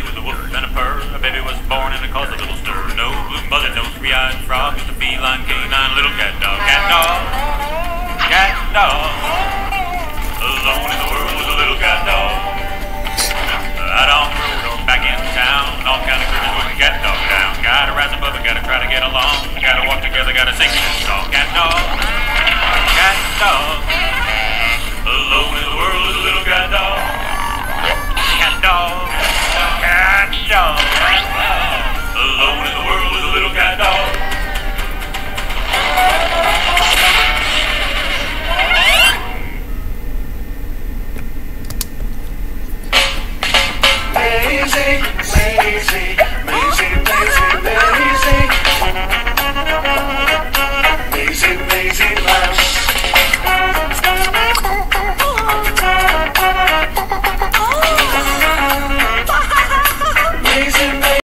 With a woof and a purr. A baby was born and it caused a little stir. No blue mother, no three-eyed frog. It's a feline canine little CatDog. Cat dog. Cat dog. Alone amazing, amazing, amazing, amazing, amazing, amazing, amazing.